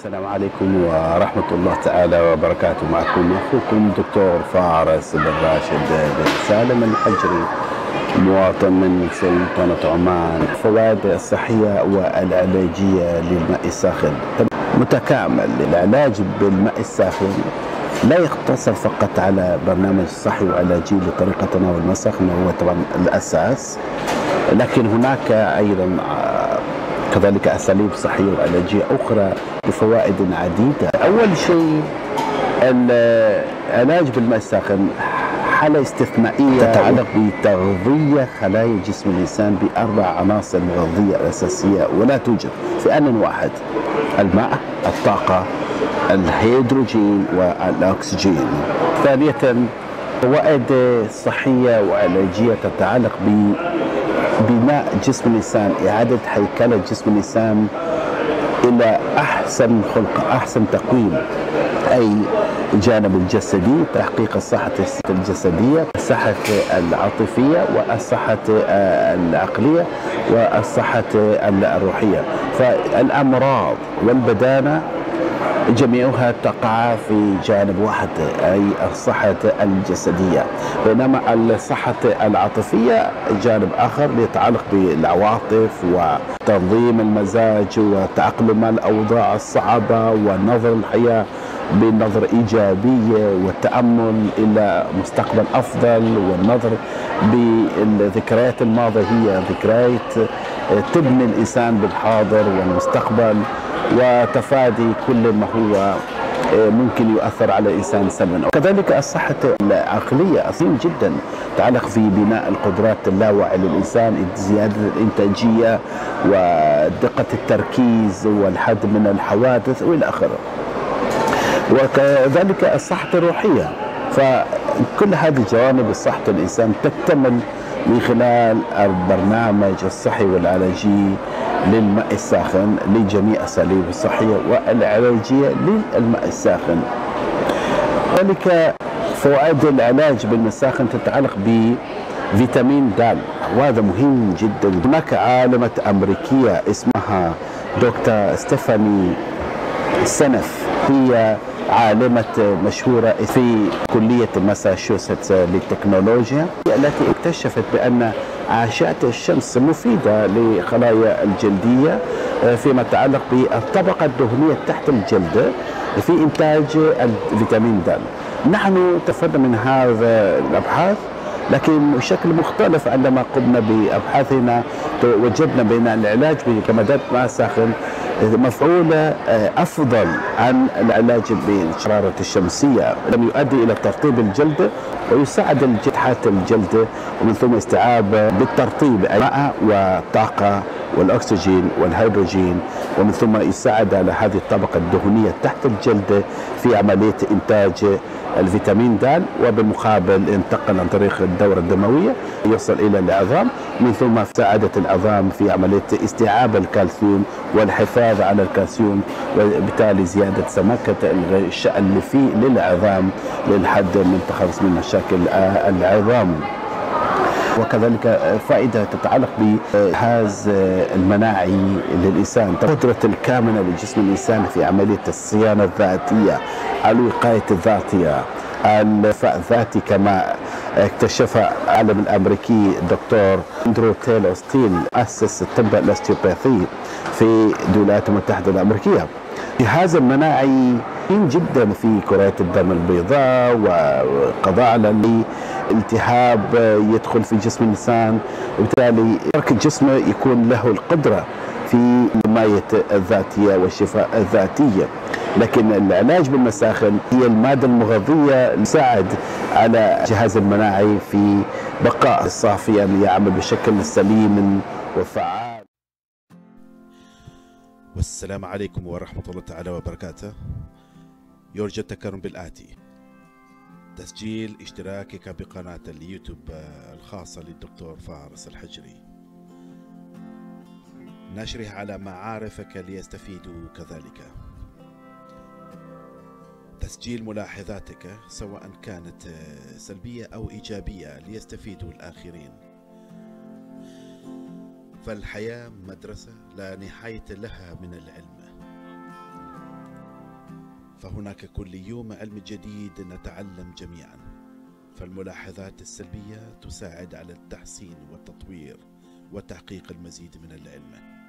السلام عليكم ورحمة الله تعالى وبركاته. معكم أخوكم دكتور فارس بن راشد بن سالم الحجري مواطن من سلطنة عمان. فوائد الصحية والعلاجية للماء الساخن. متكامل العلاج بالماء الساخن. لا يقتصر فقط على برنامج صحي وعلاجي لطريقة تناول الماء الساخن وهو طبعا الأساس لكن هناك أيضا كذلك أساليب صحية وعلاجية أخرى بفوائد عديدة. أول شيء العلاج بالماء الساخن حالة استثنائية تتعلق بتغذية خلايا جسم الإنسان بأربع عناصر مغذية أساسية ولا توجد في آن واحد الماء الطاقة الهيدروجين والأكسجين. ثانية فوائد صحية وعلاجية تتعلق ببناء جسم الإنسان إعادة هيكلة جسم الإنسان إلى أحسن خلق أحسن تقويم. أي الجانب الجسدي تحقيق الصحة الجسدية الصحة العاطفية والصحة العقلية والصحة الروحية. فالأمراض والبدانة جميعها تقع في جانب واحد أي الصحة الجسدية. بينما الصحة العاطفية جانب آخر يتعلق بالعواطف وتنظيم المزاج وتأقلم الأوضاع الصعبة ونظر الحياة بنظرة إيجابية والتأمل إلى مستقبل أفضل والنظر بالذكريات الماضية هي ذكريات تبني الإنسان بالحاضر والمستقبل. وتفادي كل ما هو ممكن يؤثر على الإنسان سلبا. وكذلك الصحة العقلية اصيل جدا تتعلق في بناء القدرات اللاواعيه للإنسان زيادة الإنتاجية ودقة التركيز والحد من الحوادث وإلى آخره. وكذلك الصحة الروحية. فكل هذه الجوانب صحه الإنسان تكتمل من خلال البرنامج الصحي والعلاجي للماء الساخن لجميع أساليب الصحية والعلاجية للماء الساخن. ذلك فوائد العلاج بالماء الساخن تتعلق بفيتامين د وهذا مهم جدا هناك عالمة أمريكية اسمها دكتور ستيفاني سنف هي عالمة مشهورة في كلية ماساتشوستس للتكنولوجيا التي اكتشفت بأن عاشات الشمس مفيدة لخلايا الجلدية فيما يتعلق بالطبقة الدهنية تحت الجلد في إنتاج الفيتامين د. نحن تفدنا من هذا الأبحاث لكن بشكل مختلف عندما قمنا بأبحاثنا وجدنا بأن العلاج بكمادات ماء ساخن مفعولة أفضل عن العلاج بالشرارة الشمسية. لم يؤدي إلى ترطيب الجلد ويساعد فتحات الجلد ومن ثم استيعاب بالترطيب الماء والطاقة والأكسجين والهيدروجين ومن ثم يساعد على هذه الطبقة الدهنية تحت الجلد في عملية إنتاج الفيتامين د وبالمقابل انتقل عن طريق الدورة الدموية يصل إلى العظام. من ثم مساعدة العظام في عملية استيعاب الكالسيوم والحفاظ على الكالسيوم وبالتالي زيادة سماكة الغشاء اللي فيه للعظام للحد من التخلص من مشاكل العظام. وكذلك فائدة تتعلق بجهاز المناعي للإنسان القدرة الكامنة لجسم الإنسان في عملية الصيانة الذاتية الوقاية الذاتية الشفاء الذاتي كما اكتشف العالم الأمريكي الدكتور أندرو تايلور ستيل اسس الطب الأوستيوباثي في الولايات المتحدة الأمريكية. جهاز المناعي جدا في كرات الدم البيضاء وقضاء على التهاب يدخل في جسم الإنسان وبالتالي ترك الجسم يكون له القدرة في الحمايه الذاتية والشفاء الذاتية. لكن العلاج بالمساخن هي المادة المغذية تساعد على الجهاز المناعي في بقاء صافيا يعمل بشكل سليم وفعال. والسلام عليكم ورحمة الله تعالى وبركاته. يرجى التكرم بالآتي. تسجيل اشتراكك بقناة اليوتيوب الخاصة للدكتور فارس الحجري. نشرها على معارفك ليستفيدوا كذلك. تسجيل ملاحظاتك سواء كانت سلبية أو إيجابية ليستفيدوا الآخرين. فالحياة مدرسة لا نهاية لها من العلم. فهناك كل يوم علم جديد نتعلم جميعا. فالملاحظات السلبية تساعد على التحسين والتطوير وتحقيق المزيد من العلم.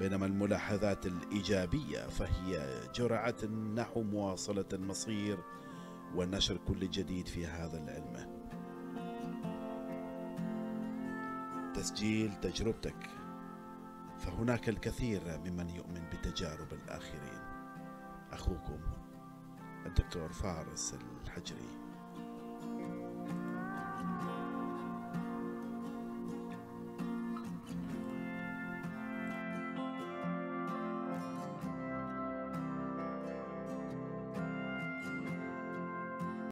بينما الملاحظات الإيجابية فهي جرعة نحو مواصلة المصير ونشر كل جديد في هذا العلم. تسجيل تجربتك. فهناك الكثير ممن يؤمن بتجارب الآخرين. أخوكم الدكتور فارس الحجري.